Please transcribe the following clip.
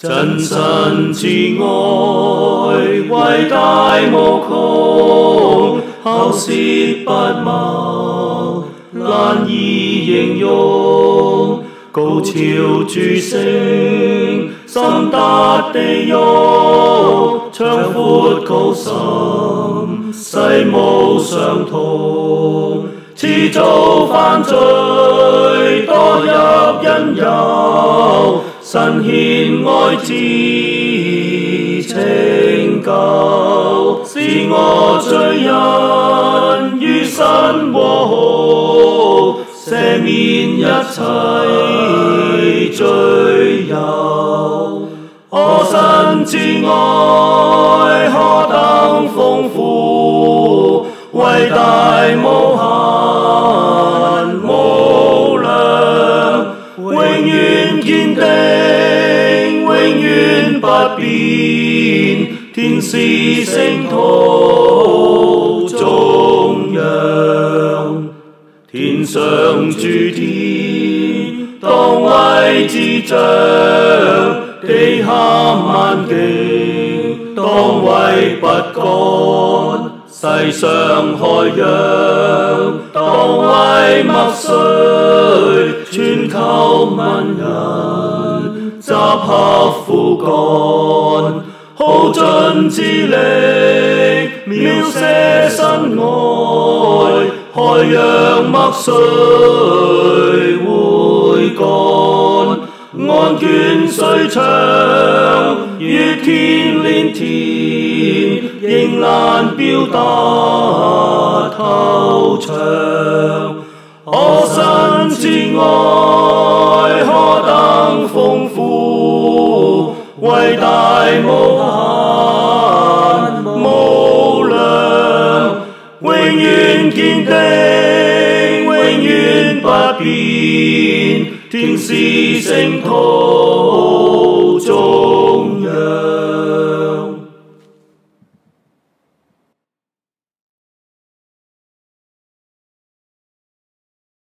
真神慈爱伟大无穷孝事不貌难以形容高潮铸成心达地狱长阔高深世无相同似做犯罪多入因人神獻愛子拯救，使我罪人與神和好，赦免一切罪由。我神之愛何等豐富，偉大 变，天使圣徒颂扬，天上诸天当为之长，地下万境当为不干。世上海洋当为墨水，全球万人集合苦干，耗 尽智力描写神爱，海洋墨水会干，案卷虽长，于天连天。仍难表达透彻， 愿天定永远不变天使圣徒